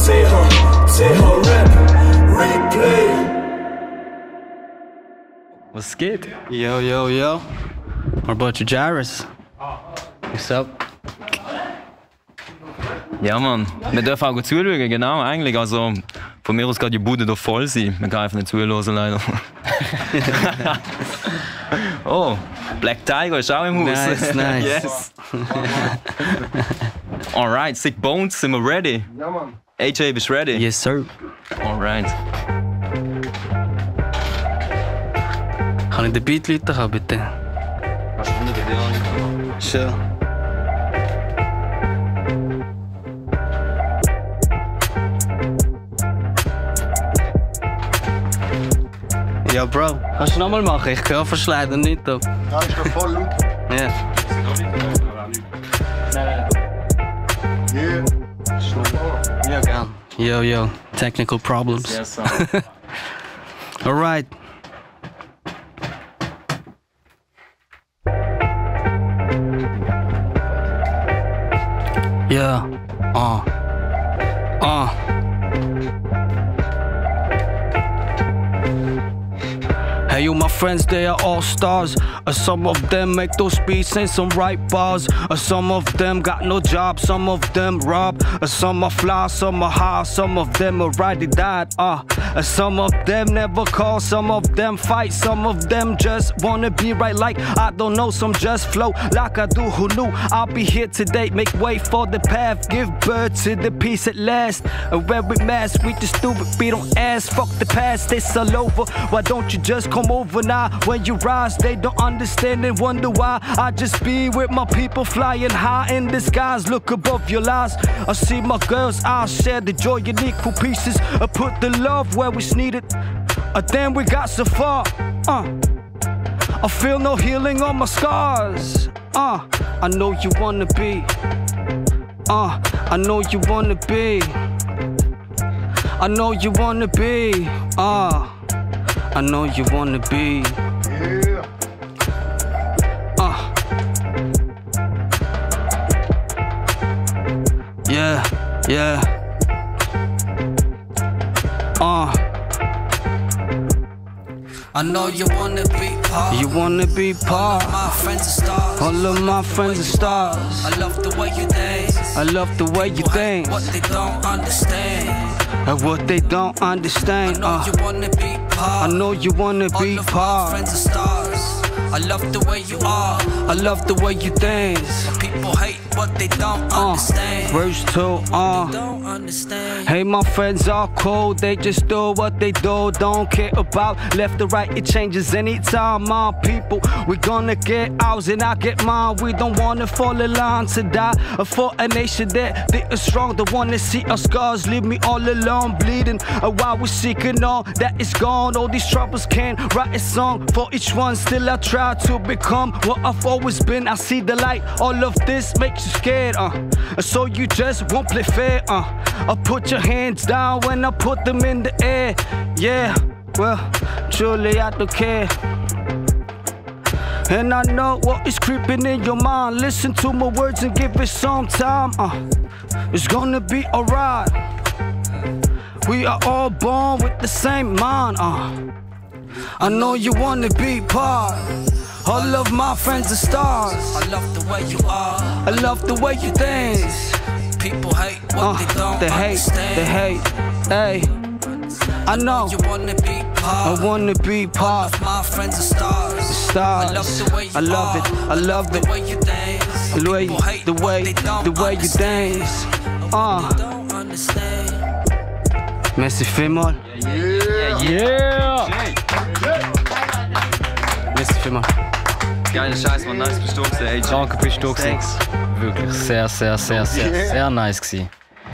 CH, CH Rap, Replay. Was geht? Yo, yo, yo. Our bunch of Jairus. What's up? Ja, Mann. Wir dürfen auch gut zuschauen, genau, eigentlich. Also, von mir aus kann die Bude doch voll sein. Man kann einfach nicht zuhören, leider. oh, Black Tiger ist auch im Haus. Nice, nice. yes. Alright, Sick Bones, sind wir ready? Ja, Mann. AJ, bist du ready? Yes, sir. Alright. Kann ich den Beat läuten, haben, bitte? Chill. Ja, Bro, kannst du nochmal machen? Ich höre fast leider nicht. Ja, ist doch voll laut. Ja. Yeah. Ja, gern. Yo, yo, technical problems. Yes, sir. Alright. Yeah. Uh. Uh. Hey, you, my friends, they are all stars. Uh, some of them make those beats and some right bars. Uh, some of them got no job, some of them rob. Uh, some are fly, some are high, some of them already died. Uh, uh, some of them never call, some of them fight, some of them just wanna be right. Like I don't know, some just flow like I do. Who knew I'll be here today? Make way for the path, give birth to the peace at last. And where we mass, we the stupid, we don't ask. Fuck the past, it's all over. Why don't you just come now? When you rise, they don't understand and wonder why. I just be with my people flying high in the skies. Look above your lies. I see my girls, I share the joy in equal pieces. I put the love where it's needed. Uh, then we got so far. Uh. I feel no healing on my scars. Uh, I know you wanna be. Uh, I know you wanna be. I know you wanna be. Uh, I know you wanna be. Yeah. Uh. Yeah, yeah. Uh. I know you wanna be part. You wanna be part. My friends are stars. All of my friends are stars. I love the way you dance. I love the way you dance. What they don't understand. And what they don't understand. I know Uh, you wanna be I part. know you wanna All be of part. friends are stars. I love the way you are. I love the way you dance. People hate what they don't Uh, understand. verse two, uh. Hey, my friends are cool, they just do what they do. Don't care about left or right, it changes anytime. My people, we gonna get ours and I get mine. We don't wanna fall in line to die for a nation that they are strong. Don't wanna see our scars, leave me all alone, bleeding. Uh, while we're seeking all that is gone, all these troubles can write a song for each one. Still, I try to become what I've always been. I see the light, all of this makes you scared, uh. So you just won't play fair, uh. I put your hands down when I put them in the air. Yeah, well, truly I don't care. And I know what is creeping in your mind. Listen to my words and give it some time. Uh, it's gonna be alright. We are all born with the same mind. Uh, I know you wanna be part. All of my friends are stars. I love the way you are. I love the way you dance. People hate what Uh, they don't they hate, understand. they hate. Hey, I know. You wanna be part. I part. wanna be part. of my friends are stars. Stars. I love the way you I love are. it. I love the it. way you dance. The way, People hate the what way, they don't the way you dance. What Uh, they don't understand. merci vielmals. Yeah! Merci vielmals. Geiler Scheiß, man. Nice, bist du gewesen, AJ. Danke, bist du gewesen. Wirklich sehr, sehr, sehr, sehr, sehr nice gewesen.